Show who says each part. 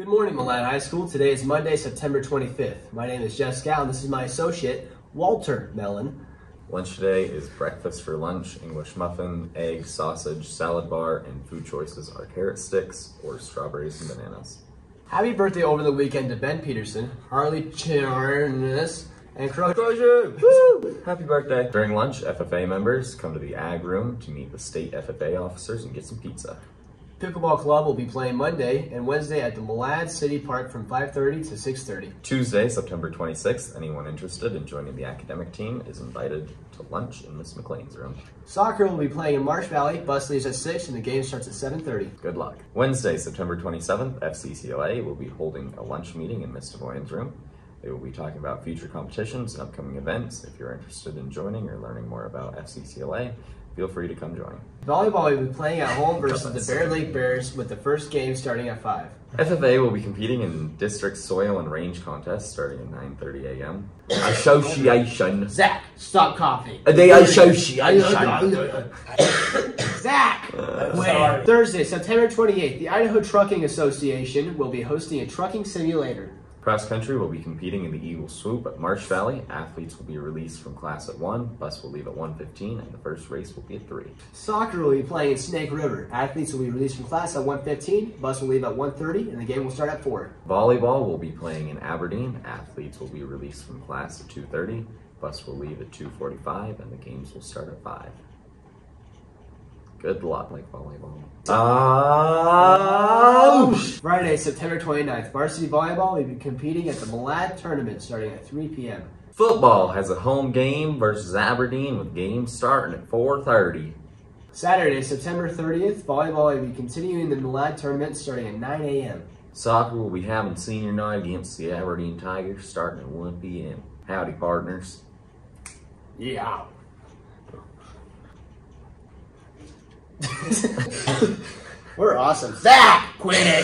Speaker 1: Good morning, Malad High School. Today is Monday, September 25th. My name is Jeff Scout, and this is my associate, Walter Mellon.
Speaker 2: Lunch today is breakfast for lunch, English muffin, egg, sausage, salad bar, and food choices are carrot sticks or strawberries and bananas.
Speaker 1: Happy birthday over the weekend to Ben Peterson, Harley Charnes, and Crow.
Speaker 2: Woo! Happy birthday! During lunch, FFA members come to the Ag Room to meet the state FFA officers and get some pizza.
Speaker 1: Pickleball Club will be playing Monday and Wednesday at the Malad City Park from 5.30 to 6.30.
Speaker 2: Tuesday, September 26th, anyone interested in joining the academic team is invited to lunch in Miss McLean's room.
Speaker 1: Soccer will be playing in Marsh Valley. Bus leaves at 6 and the game starts at 7.30.
Speaker 2: Good luck. Wednesday, September 27th, FCCLA will be holding a lunch meeting in Miss DeVoyne's room. They will be talking about future competitions and upcoming events. If you're interested in joining or learning more about FCCLA, feel free to come join.
Speaker 1: Volleyball will be playing at home versus the Bear Lake Bears with the first game starting at 5.
Speaker 2: FFA will be competing in district soil and range contests starting at 9.30 a.m. Association.
Speaker 1: Zach, stop coughing.
Speaker 2: The association.
Speaker 1: Zach! Uh, Wait. Thursday, September 28th, the Idaho Trucking Association will be hosting a trucking simulator.
Speaker 2: Cross country will be competing in the Eagle Swoop at Marsh Valley. Athletes will be released from class at 1, bus will leave at 1.15, and the first race will be at 3.
Speaker 1: Soccer will be playing in Snake River. Athletes will be released from class at 1.15, bus will leave at 1.30, and the game will start at 4.
Speaker 2: Volleyball will be playing in Aberdeen. Athletes will be released from class at 2.30, bus will leave at 2.45, and the games will start at 5. Good luck, like volleyball. Oh!
Speaker 1: Friday, September 29th, varsity volleyball will be competing at the Malad tournament starting at 3 p.m.
Speaker 2: Football has a home game versus Aberdeen with games starting at 4.30.
Speaker 1: Saturday, September 30th, volleyball will be continuing the Malad tournament starting at 9 a.m.
Speaker 2: Soccer will be having senior night against the Aberdeen Tigers starting at 1 p.m. Howdy, partners.
Speaker 1: Yeah. We're awesome. Zach, quit it.